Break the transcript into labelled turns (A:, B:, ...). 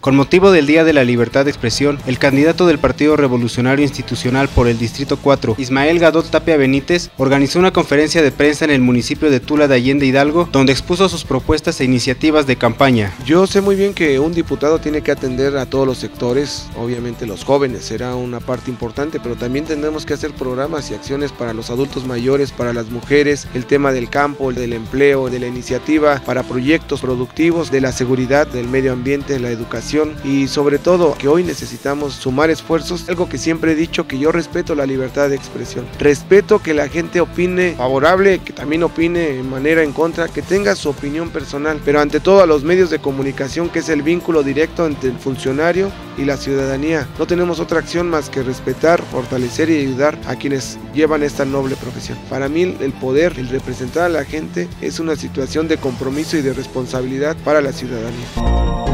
A: Con motivo del Día de la Libertad de Expresión, el candidato del Partido Revolucionario Institucional por el Distrito 4, Ismael Gadot Tapia Benítez, organizó una conferencia de prensa en el municipio de Tula de Allende Hidalgo, donde expuso sus propuestas e iniciativas de campaña.
B: Yo sé muy bien que un diputado tiene que atender a todos los sectores, obviamente los jóvenes será una parte importante, pero también tendremos que hacer programas y acciones para los adultos mayores, para las mujeres, el tema del campo, del empleo, de la iniciativa, para proyectos productivos, de la seguridad, del medio ambiente, la educación y sobre todo que hoy necesitamos sumar esfuerzos, algo que siempre he dicho que yo respeto la libertad de expresión, respeto que la gente opine favorable, que también opine en manera en contra, que tenga su opinión personal, pero ante todo a los medios de comunicación que es el vínculo directo entre el funcionario y la ciudadanía. No tenemos otra acción más que respetar, fortalecer y ayudar a quienes llevan esta noble profesión. Para mí el poder, el representar a la gente es una situación de compromiso y de responsabilidad para la ciudadanía.